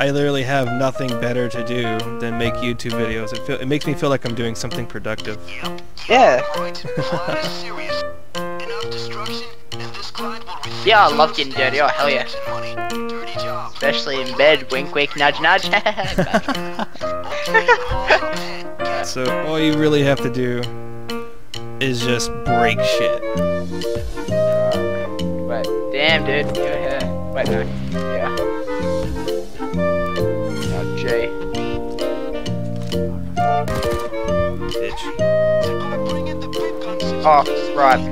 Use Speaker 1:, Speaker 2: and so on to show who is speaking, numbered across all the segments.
Speaker 1: I literally have nothing better to do than make YouTube videos. It, feel, it makes me feel like I'm doing something productive.
Speaker 2: Yeah. Yeah, I love getting dirty. Oh, hell yeah. Especially in bed. Wink, wink, nudge, nudge.
Speaker 1: so all you really have to do is just break shit.
Speaker 2: Wait, damn, dude. Go ahead. Wait, no. Yeah. Oh, right.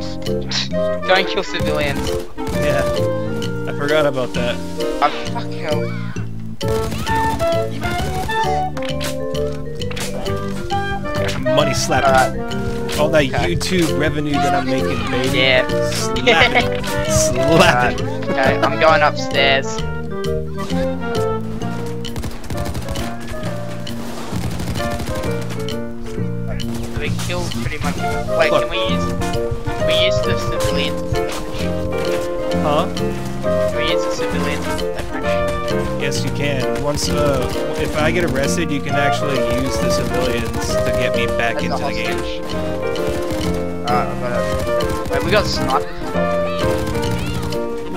Speaker 2: Don't kill civilians.
Speaker 1: Yeah. I forgot about that.
Speaker 2: Oh, fuck hell.
Speaker 1: Money slap. All that
Speaker 2: Okay.
Speaker 1: YouTube revenue that I'm making, baby.
Speaker 2: Yeah.
Speaker 1: Slap it. Slap it.
Speaker 2: Okay, I'm going upstairs. Killed pretty much. Wait,
Speaker 1: Look.
Speaker 2: can we use? Can we use the civilians?
Speaker 1: Huh?
Speaker 2: Can we use the civilians?
Speaker 1: Yes, you can. Once, uh, if I get arrested, you can actually use the civilians to get me back
Speaker 2: a
Speaker 1: into the game.
Speaker 2: hostage? Alright, Wait, we got snipers.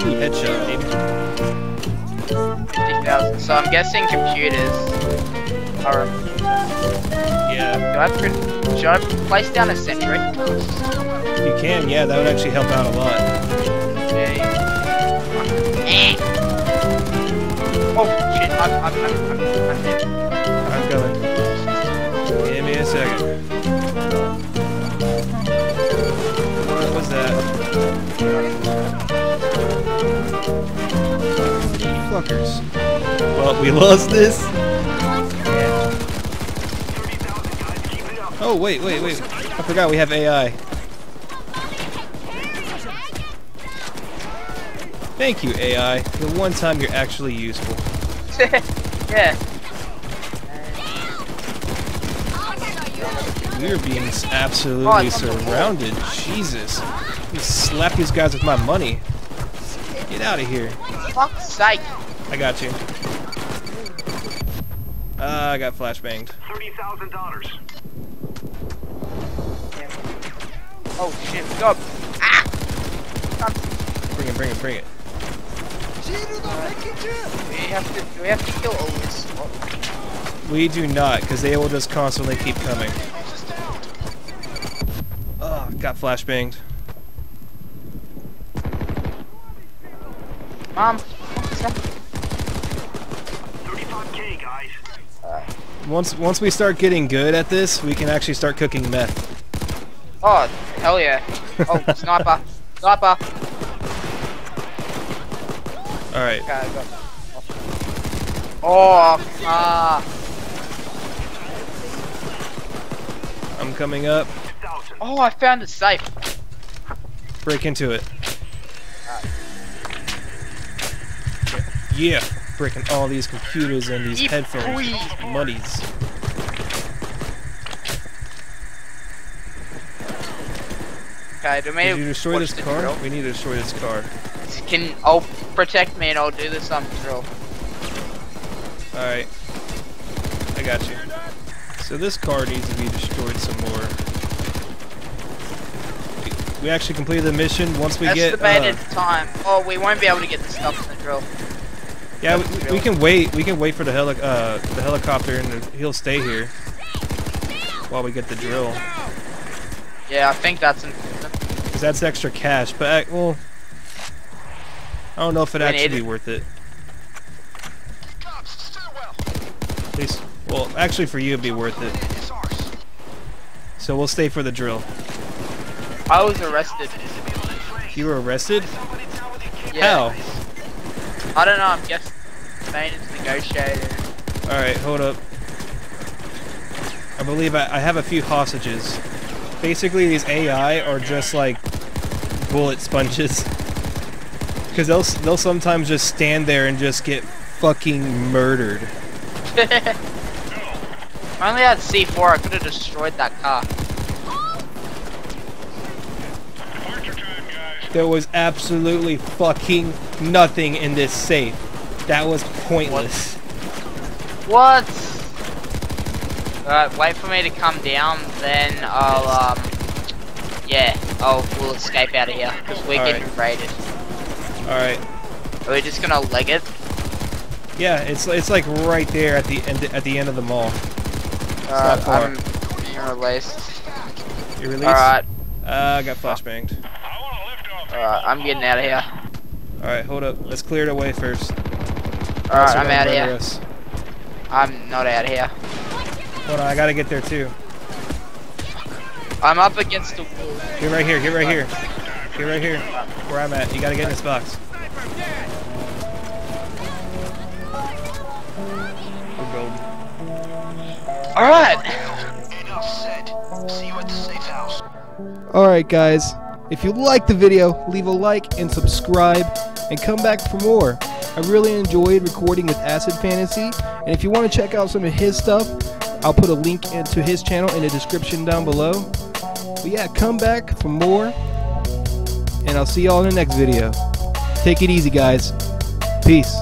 Speaker 1: Ooh, headshot, baby.
Speaker 2: 50,000. So I'm guessing computers are.
Speaker 1: Yeah,
Speaker 2: Do I put, should I place down a sentry?
Speaker 1: you can. Yeah, that would actually help out a lot.
Speaker 2: Yeah. Eh. Oh shit! I'm I'm I'm I'm, I'm dead.
Speaker 1: I'm coming. Give me a second. What was that? Fuckers. Well, we lost this. Oh, wait, wait, wait. I forgot we have AI. Thank you, AI. The one time you're actually useful.
Speaker 2: yeah.
Speaker 1: We're being absolutely surrounded. Jesus. Let me slap these guys with my money. Get out of here.
Speaker 2: Fuck's sake.
Speaker 1: I got you. Uh, I got flashbanged.
Speaker 3: $30,000.
Speaker 2: Oh shit! Go! Ah!
Speaker 1: Bring it, bring it, bring it.
Speaker 2: Do we have to? Do we have to kill all this? What?
Speaker 1: We do not, because they will just constantly keep coming. Oh, got flashbanged.
Speaker 2: Mom. what's that?
Speaker 3: Thirty-five K, guys.
Speaker 1: Once once we start getting good at this, we can actually start cooking meth.
Speaker 2: Oh hell yeah! Oh sniper! Sniper!
Speaker 1: Alright.
Speaker 2: Okay, I got. Oh ah!
Speaker 1: I'm coming up.
Speaker 2: Oh, I found a safe.
Speaker 1: Break into it. Yeah, breaking all these computers and these headphones. Muddies.
Speaker 2: Okay, do we
Speaker 1: Did you destroy this car?
Speaker 2: drill?
Speaker 1: We need to destroy this car.
Speaker 2: Can I'll protect me and I'll do this on drill.
Speaker 1: Alright. I got you. So this car needs to be destroyed some more. We- actually completed the mission. Once we get...
Speaker 2: Estimated
Speaker 1: uh,
Speaker 2: time. Oh, we won't be able to get the stuff in the drill.
Speaker 1: yeah, we, we can wait. We can wait for the, heli uh, the helicopter and he'll stay here. While we get the drill.
Speaker 2: Yeah, I think that's important.
Speaker 1: Because that's extra cash. But, I, well... I don't know if it'd actually
Speaker 2: it.
Speaker 1: be worth it. At least... Well, actually for you it'd be worth it. So we'll stay for the drill.
Speaker 2: I was arrested.
Speaker 1: You were arrested?
Speaker 2: Yeah.
Speaker 1: How?
Speaker 2: I don't know, I'm guessing maintenance negotiator.
Speaker 1: Alright, hold up. I believe I, I have a few hostages. Basically, these AI are just like bullet sponges. Because they'll, they'll sometimes just stand there and just get fucking murdered.
Speaker 2: If I only had C4, I could have destroyed that car.
Speaker 1: There was absolutely fucking nothing in this safe. That was pointless.
Speaker 2: What? Alright, wait for me to come down, then I'll, um, yeah, I'll, we'll escape out of here, because we're
Speaker 1: Alright.
Speaker 2: getting raided.
Speaker 1: Alright.
Speaker 2: Are we just gonna leg it?
Speaker 1: Yeah, it's it's like right there at the end at the end of the mall. Far.
Speaker 2: I'm being released.
Speaker 1: You released?
Speaker 2: Alright,
Speaker 1: Uh, I got flashbanged.
Speaker 2: alright, I'm getting out of here.
Speaker 1: Alright, hold up. Let's clear it away first.
Speaker 2: Alright, I'm out of here.
Speaker 1: Us.
Speaker 2: I'm not out of here.
Speaker 1: Hold on, I gotta get there too.
Speaker 2: I'm up against the wall.
Speaker 1: Get right here, get right here. Get right here. Where I'm at. You gotta get in this box. We're golden.
Speaker 2: Alright!
Speaker 3: Enough said. See you at the safe house.
Speaker 1: Alright guys, if you liked the video, leave a like and subscribe and come back for more. I really enjoyed recording with Acid Fantasy, and if you want to check out some of his stuff, I'll put a link into his channel in the description down below. But yeah, come back for more, and I'll see y'all in the next video. Take it easy guys. Peace.